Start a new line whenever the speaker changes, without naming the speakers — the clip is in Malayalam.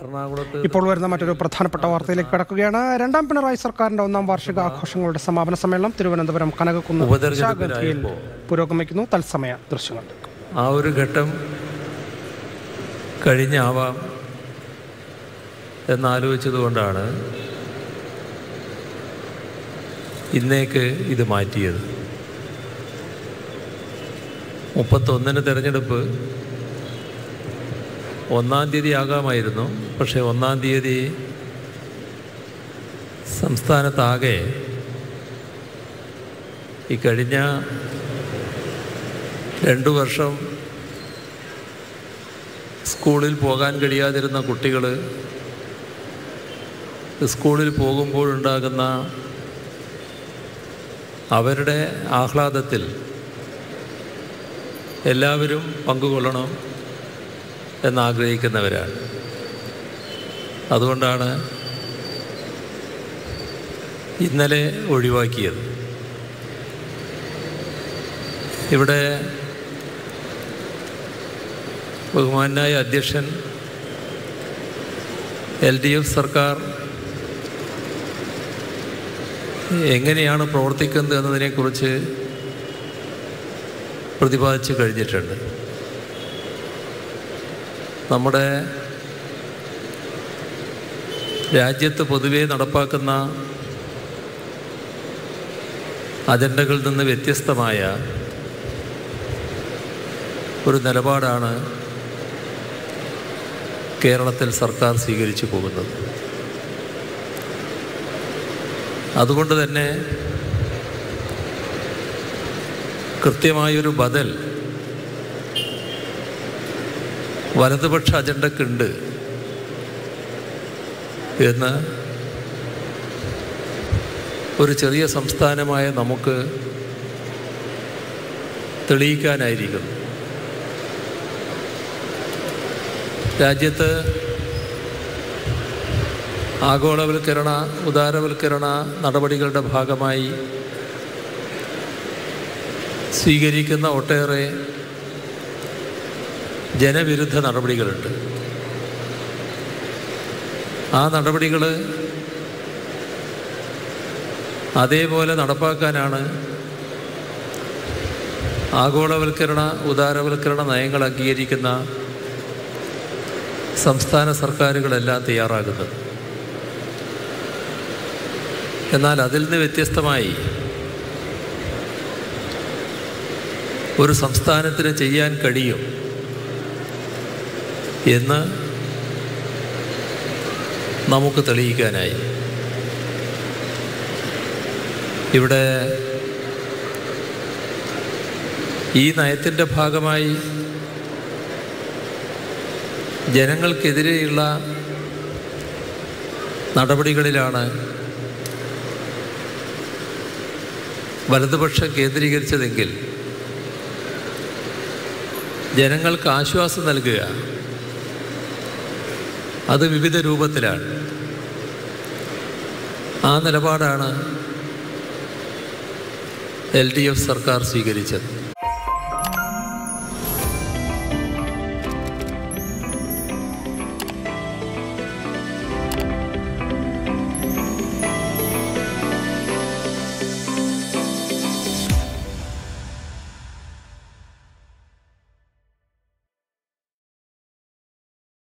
എറണാകുളത്ത്
ഇപ്പോൾ വരുന്ന മറ്റൊരു പ്രധാനപ്പെട്ട വാർത്തയിലേക്ക് കടക്കുകയാണ്. രണ്ടാം പിണറായി സർക്കാരിന്റെ ഒന്നാം വാർഷിക ആഘോഷങ്ങളുടെ സമാപന സമ്മേളനം തിരുവനന്തപുരം കനകക്കുന്ന് പുരോഗമിക്കുന്നു. തത്സമയ ദൃശ്യങ്ങൾ.
ആ ഒരു ഘട്ടം കഴിഞ്ഞാവാം എന്നാലോചിച്ചതുകൊണ്ടാണ് ഇന്നേക്ക് ഇത് മാറ്റിയത്. മുപ്പത്തൊന്നിന് തിരഞ്ഞെടുപ്പ് ഒന്നാം തീയതി ആകാമായിരുന്നു. പക്ഷേ ഒന്നാം തീയതി സംസ്ഥാനത്താകെ ഈ കഴിഞ്ഞ രണ്ടു വർഷം സ്കൂളിൽ പോകാൻ കഴിയാതിരുന്ന കുട്ടികൾ സ്കൂളിൽ പോകുമ്പോഴുണ്ടാകുന്ന അവരുടെ ആഹ്ലാദത്തിൽ എല്ലാവരും പങ്കുകൊള്ളണം. എന്നാഗ്രഹിക്കുന്നവരാണ്. അതുകൊണ്ടാണ് ഇന്നലെ ഒഴിവാക്കിയത്. ഇവിടെ ബഹുമാനായ അധ്യക്ഷൻ എൽ ഡി എഫ് സർക്കാർ എങ്ങനെയാണ് പ്രവർത്തിക്കുന്നത് എന്നതിനെക്കുറിച്ച് പ്രതിപാദിച്ചു കഴിഞ്ഞിട്ടുണ്ട്. നമ്മുടെ രാജ്യത്ത് പൊതുവെ നടപ്പാക്കുന്ന അജണ്ടകളിൽ നിന്ന് വ്യത്യസ്തമായ ഒരു നിലപാടാണ് കേരളത്തിൽ സർക്കാർ സ്വീകരിച്ചു പോകുന്നത്. അതുകൊണ്ട് തന്നെ കൃത്യമായൊരു ബദൽ വലതുപക്ഷ അജണ്ടക്കുണ്ട് എന്ന് ഒരു ചെറിയ സംസ്ഥാനമായ നമുക്ക് തെളിയിക്കാനായിരിക്കുന്നു. രാജ്യത്ത് ആഗോളവൽക്കരണ ഉദാരവൽക്കരണ നടപടികളുടെ ഭാഗമായി സ്വീകരിക്കുന്ന ഒട്ടേറെ ജനവിരുദ്ധ നടപടികളുണ്ട്. ആ നടപടികൾ അതേപോലെ നടപ്പാക്കാനാണ് ആഗോളവൽക്കരണ ഉദാരവൽക്കരണ നയങ്ങൾ അംഗീകരിക്കുന്ന സംസ്ഥാന സർക്കാരുകളെല്ലാം തയ്യാറാകുന്നത്. എന്നാൽ അതിൽ നിന്ന് വ്യത്യസ്തമായി ഒരു സംസ്ഥാനത്തിന് ചെയ്യാൻ കഴിയും എന്ന് നമുക്ക് തെളിയിക്കാനായി. ഇവിടെ ഈ നയത്തിന്റെ ഭാഗമായി ജനങ്ങൾക്കെതിരെയുള്ള നടപടികളിലാണ് വലതുപക്ഷം കേന്ദ്രീകരിച്ചതെങ്കിൽ ജനങ്ങൾക്ക് ആശ്വാസം നൽകുക. അത് വിവിധ രൂപത്തിലാണ്. ആ നിലപാടാണ് എൽ ഡി എഫ് സർക്കാർ സ്വീകരിച്ചത്.